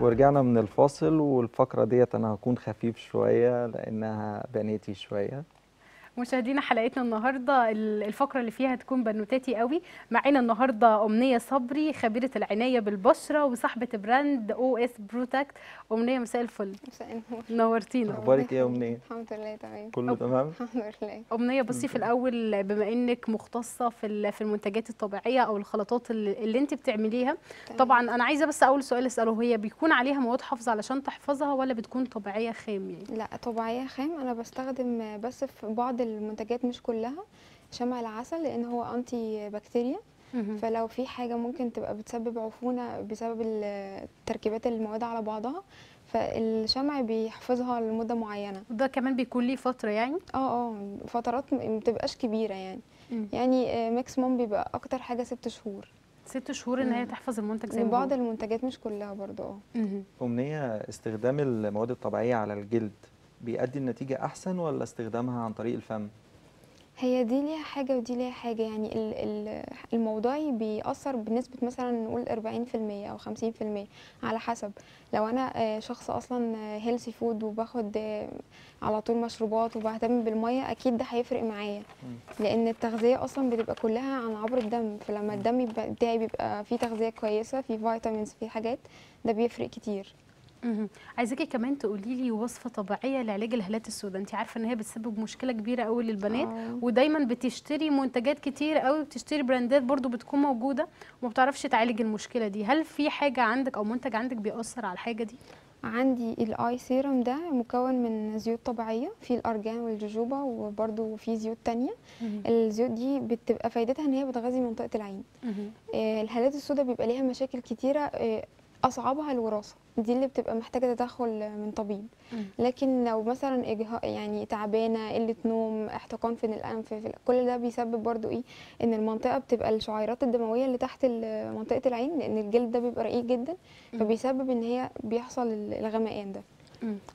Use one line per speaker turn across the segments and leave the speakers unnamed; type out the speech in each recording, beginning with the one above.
ورجعنا من الفاصل والفقرة ديت أنا هكون خفيف شوية لأنها بناتي شوية.
مشاهدينا حلقتنا النهارده ال- الفقرة اللي فيها هتكون بنوتاتي قوي. معانا النهارده أمنية صبري خبيرة العناية بالبشرة وصاحبة brand OS Protect أمنية مساء الفل.
مساء النور.
نورتينا.
أخبارك إيه يا أمنية؟
الحمد لله تمام.
كله تمام؟
الحمد لله.
أمنية بصي في الأول بما إنك مختصة في في المنتجات الطبيعية أو الخلطات اللي, اللي أنت بتعمليها. طبعا أنا عايزة بس أول سؤال أسأله هي بيكون عليها مواد حافظة علشان تحفظها ولا بتكون طبيعية خام يعني؟
لا طبيعية خام. أنا بستخدم بس في بعض المنتجات مش كلها شمع العسل لأن هو انتي بكتيريا. فلو في حاجة ممكن تبقى بتسبب عفونة بسبب تركيبات المواد على بعضها فالشمع بيحفظها لمدة معينة
ده كمان بيكون ليه فترة يعني
آه آه فترات م- مبتبقاش كبيرة يعني. يعني maximum بيبقى أكتر حاجة ست شهور
ست شهور إن هي. تحفظ المنتج زي ما هو
المنتجات مش كلها برضو
آه.
أمنية استخدام المواد الطبيعية على الجلد بيؤدي النتيجة أحسن ولا استخدامها عن طريق الفم؟
هي دي ليها حاجة ودي ليها حاجة. يعني ال- ال- الموضوعي بيأثر بنسبة مثلا نقول 40% أو 50% على حسب. لو أنا آه، شخص أصلا healthy food وباخد آه، على طول مشروبات وبهتم بالمية أكيد ده هيفرق معايا. لأن التغذية أصلا بتبقى كلها عن عبر الدم. فلما الدم بتاعي بيبقى فيه تغذية كويسة فيه vitamins فيه حاجات ده بيفرق كتير.
عايزاكي كمان تقولي لي وصفة طبيعية لعلاج الهالات السوداء. انت عارفة ان هي بتسبب مشكلة كبيرة قوي للبنات
آه.
ودايما بتشتري منتجات كتير قوي بتشتري براندات برضو بتكون موجودة وما بتعرفش تعالج المشكلة دي. هل في حاجة عندك أو منتج عندك بيأثر على الحاجة دي؟
عندي ال eye serum ده مكون من زيوت طبيعية فيه الأرجان والجوجوبا وبرده في زيوت تانية. الزيوت دي بتبقى فايدتها إن هي بتغذي منطقة العين. آه، الهالات السوداء بيبقى ليها مشاكل كتيرة آه، أصعبها الوراثة دي اللي بتبقى محتاجة تدخل من طبيب. لكن لو مثلا يعني تعبانة قلة نوم احتقان في الأنف في كل ده بيسبب برضو إيه إن المنطقة بتبقى الشعيرات الدموية اللي تحت منطقة العين لأن الجلد ده بيبقى رقيق جدا. فبيسبب إن هي بيحصل الغمقان ده.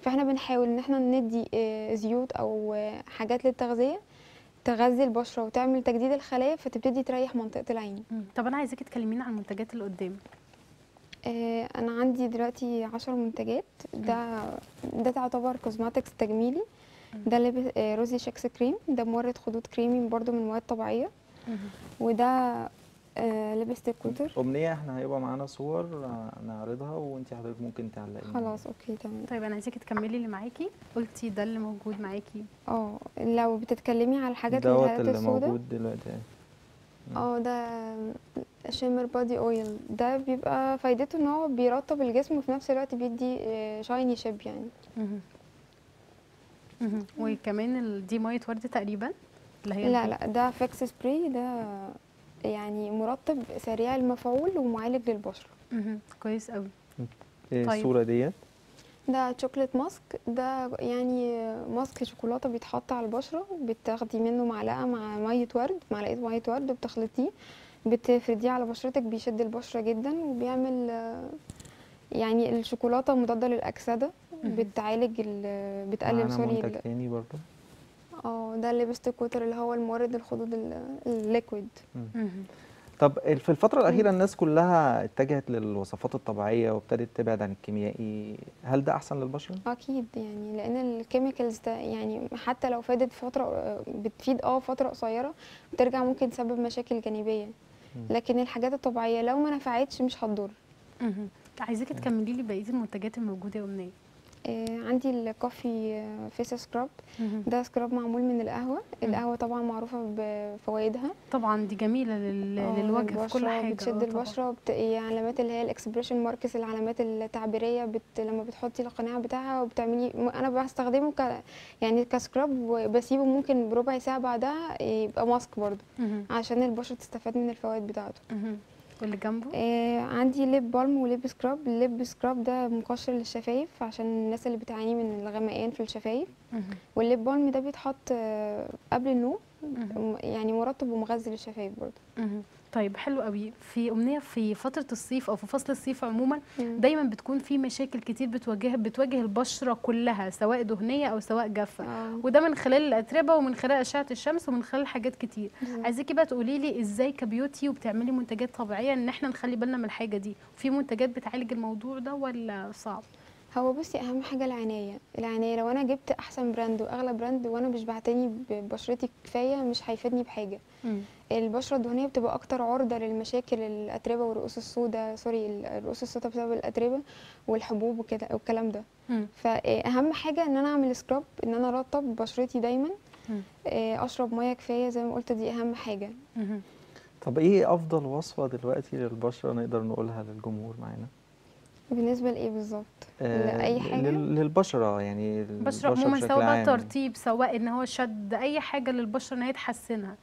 فإحنا بنحاول إن إحنا ندي آه، زيوت أو حاجات للتغذية تغذي البشرة وتعمل تجديد الخلايا فتبتدي تريح منطقة العين.
طب أنا عايزاكي تكلمينا عن المنتجات اللي قدام
أنا عندي دلوقتي عشر منتجات. ده ده تعتبر cosmetics تجميلي. ده لبس آه، rosy cheeks cream ده مورد خدود كريمي برضو من مواد طبيعية.
مهم.
وده آه، lipstick water
أمنية إحنا هيبقى معانا صور آه، نعرضها وانت حضرتك ممكن تعلقي
خلاص okay تمام.
طيب أنا عايزاكي تكملي اللي معاكي. قلتي ده اللي موجود معاكي.
آه لو بتتكلمي على الحاجات
دوت
الهالات
اللي موجود دلوقتي.
آه ده shimmer body oil ده بيبقى فايدته إن هو بيرطب الجسم وفي نفس الوقت بيدي shiny shape يعني.
وكمان دي ميه ورد تقريبا اللي هي
لا لا ده face spray ده يعني مرطب سريع المفعول ومعالج للبشرة
مهم. كويس قوي
إيه
طيب.
الصورة ديت؟
ده chocolate mask ده يعني mask شوكولاتة بيتحط على البشرة بتاخدي منه معلقة مع مية ورد معلقة مية ورد بتخلطيه بتفرديه على بشرتك بيشد البشرة جدا وبيعمل يعني الشوكولاتة مضادة للأكسدة
مهم.
بتعالج ال- بتقلل sorry
منتج
ال-
تاني برضو
آه ده ال lipstick water اللي هو المورد الخدود ال- الـ
liquid.
طب في الفترة الأخيرة الناس كلها اتجهت للوصفات الطبيعية وابتدت تبعد عن الكيميائي. هل ده أحسن للبشرة؟
أكيد يعني لأن ال chemicals ده يعني حتى لو فادت فترة بتفيد آه فترة قصيرة بترجع ممكن تسبب مشاكل جانبية. لكن الحاجات الطبيعية لو ما نفعتش مش هتضر.
عايزاكي تكملي لي بقية المنتجات الموجودة يا امنيه
آه عندي ال coffee face scrub
مهم.
ده scrub معمول من القهوة القهوة طبعا معروفة بفوائدها
طبعا دي جميلة لل...
آه،
للوجه في كل حاجة
بتشد
آه،.
البشرة بت... هي علامات اللي هي ال expression marks العلامات التعبيرية بت... لما بتحطي القناع بتاعها وبتعملي أنا بستخدمه ك... يعني ك scrub وبسيبه ممكن بربع ساعة بعدها يبقى mask برضو
مهم.
عشان البشرة تستفاد من الفوائد بتاعته.
واللي جنبه؟
آه عندي lip balm و lip scrub ال lip scrub ده مقشر للشفايف عشان الناس اللي بتعاني من الغمقان في الشفايف.
وال
lip balm ده بيتحط آه قبل النوم يعني مرطب ومغذي للشفايف برضو
مهم. طيب حلو قوي. في أمنية في فترة الصيف أو في فصل الصيف عموما. دايما بتكون في مشاكل كتير بتواجه بتواجه البشرة كلها سواء دهنية أو سواء جافة.
آه.
وده من خلال الأتربة ومن خلال أشعة الشمس ومن خلال حاجات كتير. عايزاكي بقى تقولي لي إزاي ك beauty وبتعملي منتجات طبيعية إن إحنا نخلي بالنا من الحاجة دي؟ في منتجات بتعالج الموضوع ده ولا صعب؟
هو بصي أهم حاجة العناية العناية لو أنا جبت أحسن brand وأغلى brand وأنا مش بعتني ببشرتي كفاية مش هيفيدني بحاجة
مم.
البشرة الدهنية بتبقى أكتر عرضة للمشاكل الأتربة والرؤوس السوداء sorry الرؤوس السوداء بسبب الأتربة والحبوب وكده والكلام ده
مم.
فأهم حاجة إن أنا أعمل scrub إن أنا أرطب بشرتي دايما
مم.
آه، أشرب مية كفاية زي ما قلت دي أهم حاجة
مم.
طب إيه أفضل وصفة دلوقتي للبشرة نقدر نقولها للجمهور معانا
بالنسبة لإيه بالظبط؟
آه،
لاي حاجة؟
لل- للبشرة يعني
بشرة
البشرة
عموما سواء بقى. ترطيب سواء إن هو شد أي حاجة للبشرة إن هي تحسنها.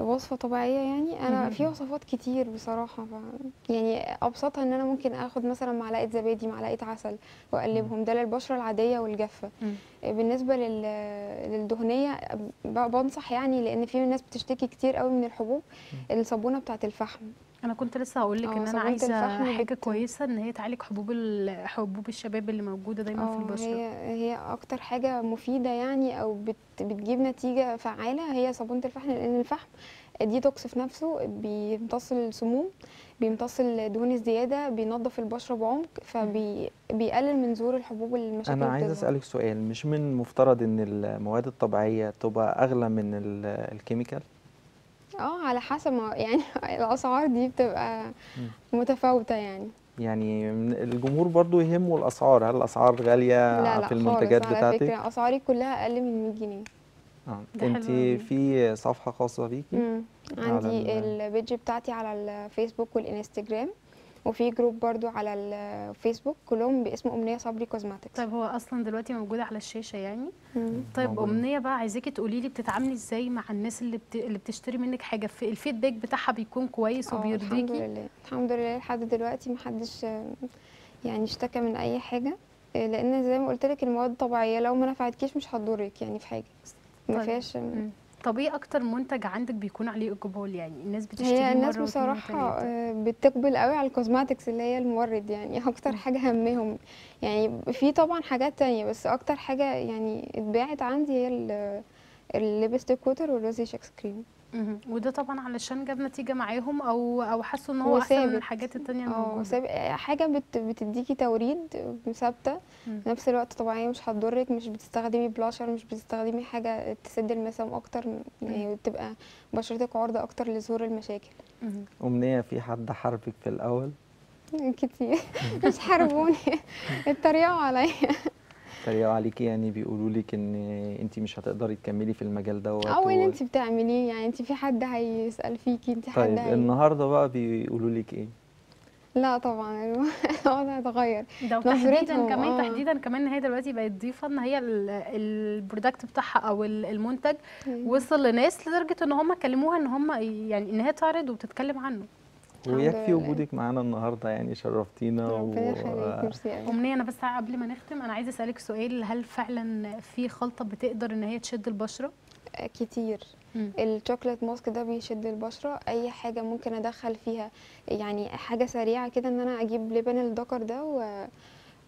وصفة طبيعية يعني؟ أنا
مهم.
في وصفات كتير بصراحة ف... يعني أبسطها إن أنا ممكن آخد مثلا معلقة زبادي معلقة عسل وأقلبهم. ده للبشرة العادية والجافة.
مم.
بالنسبة لل... للدهنية ب- بنصح يعني لأن في ناس بتشتكي كتير قوي من الحبوب الصابونة بتاعة الفحم.
أنا كنت لسه هقول لك آه، إن
أنا
عايزة
الفحم
حاجة
بت-
كويسة إن هي تعالج حبوب ال- حبوب الشباب اللي موجودة دايما في
آه
البشرة.
هي هي أكتر حاجة مفيدة يعني أو بت... بتجيب نتيجة فعالة هي صابونة الفحم لأن الفحم ديتوكس في نفسه بيمتص السموم بيمتص الدهون الزيادة بينظف البشرة بعمق فبيقلل من ظهور الحبوب والمشاكل أنا
عايز. أسألك سؤال مش من المفترض إن المواد الطبيعية تبقى أغلى من ال- الكيميكال؟
آه على حسب ما يعني الأسعار دي بتبقى متفاوتة يعني.
يعني من- الجمهور برضو يهمه الأسعار هل الأسعار غالية
لا لا
في المنتجات
خالص على
بتاعتك؟
فكرة أسعاري كلها أقل من 100 جنيه.
آه
انت. في صفحة خاصة بيكي.
عندي
ال-
ال page بتاعتي على الفيسبوك والإنستجرام. وفي group برضو على الفيسبوك كلهم باسم أمنية صبري cosmetics
طيب هو أصلا دلوقتي موجوده على الشاشة يعني
مم.
طيب
موجودة.
أمنية بقى عايزاكي تقولي لي بتتعاملي إزاي مع الناس اللي بت... اللي بتشتري منك حاجة في ال feedback بتاعها بيكون كويس
آه الحمد
وبيرضيكي
لله الحمد لله لحد دلوقتي محدش آه، يعني اشتكى من أي حاجة آه، لأن زي ما قلت لك المواد طبيعية لو ما نفعتكيش مش هتضرك يعني في حاجة ما
طيب.
فيهاش
مم. طب إيه أكتر منتج عندك بيكون عليه اقبال؟ يعني الناس بتشتريه
هي الناس
بصراحة
آه، بتقبل قوي على ال cosmetics اللي هي المورد يعني أكتر حاجة همهم. يعني في طبعا حاجات تانية بس أكتر حاجة يعني اتباعت عندي هي ال- ال lipstick water وال rosy
cheeks cream. وده طبعا علشان جاب نتيجة معاهم أو أو حسوا إن هو, أحسن من. الحاجات التانية آه
الموجودة. حاجة بت بتديكي توريد ثابته. في نفس الوقت طبيعيه مش هتضرك مش بتستخدمي بلاشر مش بتستخدمي حاجة تسد المسام أكتر. يعني بتبقى بشرتك عرضة أكتر لظهور المشاكل.
أمنية في حد حاربك في الأول؟
كتير. مش حاربوني اتريقوا عليا.
تريقوا عليكي يعني بيقولوا لك إن أنت مش هتقدري تكملي في المجال دوت
أو
إن
أنت بتعمليه يعني أنت في حد هيسأل فيكي أنت حد
طيب
هي...
النهارده بقى بيقولوا لك إيه؟
لا طبعا الوضع اتغير.
ده وتحديدا
نظرتهم،
كمان
آه.
تحديدا كمان إن هي دلوقتي بقت ضيفه إن هي ال- ال product بتاعها أو ال- المنتج وصل لناس لدرجة إن هم كلموها إن هم يعني إن هي تعرض وبتتكلم عنه.
ويكفي. وجودك معانا النهارده يعني شرفتينا
ربنا يخليك ميرسي قوي
أمنية أنا بس قبل ما نختم أنا عايزة أسألك سؤال هل فعلا في خلطة بتقدر إن هي تشد البشرة؟
كتير.
مم.
ال chocolate mask ده بيشد البشرة أي حاجة ممكن أدخل فيها يعني حاجة سريعة كده إن أنا أجيب لبن الدكر ده و...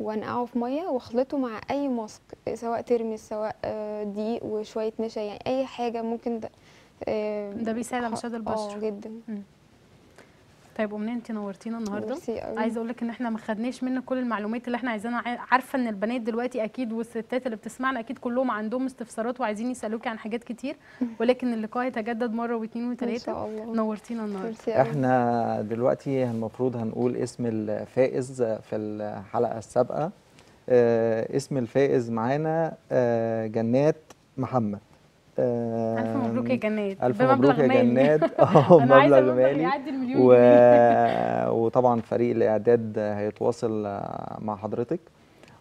وأنقعه في مية وأخلطه مع أي ماسك سواء ترمس سواء آه، دقيق وشوية نشا يعني أي حاجة ممكن ده آه،
ده بيساعد على شد
آه
البشرة.
جدا.
طيب امنيه انت نورتينا النهارده؟
ميرسي قوي.
عايزة أقول لك إن إحنا ما خدناش منك كل المعلومات اللي إحنا عايزينها. عا- عارفة إن البنات دلوقتي أكيد والستات اللي بتسمعنا أكيد كلهم عندهم استفسارات وعايزين يسألوكي عن حاجات كتير. ولكن اللقاء يتجدد مرة واثنين
إن
وثلاثه
شاء الله.
نورتينا النهارده.
إحنا دلوقتي المفروض هنقول اسم الفائز في الحلقة السابقة. آه، اسم الفائز معانا آه، جنات محمد.
ألف مبروك يا جنات بمبلغ
مبروك يا. جنات
آه
مبلغ مالي. و... وطبعا فريق الإعداد هيتواصل مع حضرتك.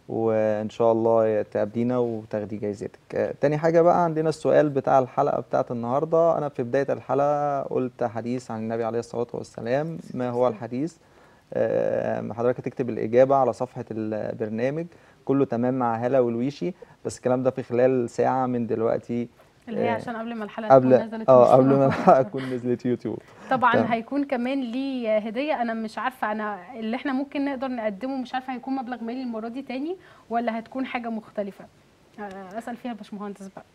وإن شاء الله تقابلينا وتاخدي جايزتك. تاني حاجة بقى عندنا السؤال بتاع الحلقة بتاعت النهارده. أنا في بداية الحلقة قلت حديث عن النبي عليه الصلاة والسلام. ما هو الحديث؟ حضرتك تكتب الإجابة على صفحة البرنامج. كله تمام مع هلا والويشي. بس الكلام ده في خلال ساعة من دلوقتي
اللي هي
آه،
عشان قبل ما الحلقة
قبل
تكون نزلت آه
قبل ما
الحلقة.
تكون نزلت يوتيوب.
طبعا
تمام.
هيكون كمان ليه هدية. أنا مش عارفة أنا اللي إحنا ممكن نقدر نقدمه مش عارفة هيكون مبلغ مالي المرة دي تاني ولا هتكون حاجة مختلفة. آه، أسأل فيها الباشمهندس بقى.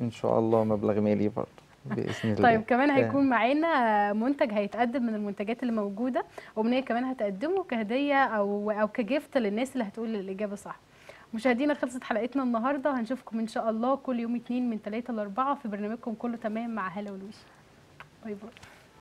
إن شاء الله مبلغ مالي برضه بإذن الله.
طيب كمان. هيكون معانا منتج هيتقدم من المنتجات اللي موجودة. امنيه كمان هتقدمه كهدية أو أو ك gift للناس اللي هتقول الإجابة صح. مشاهدينا خلصت حلقتنا النهارده. هنشوفكم إن شاء الله كل يوم اتنين من 3 ل 4 في برنامجكم كله تمام مع هلا ولوش bye bye.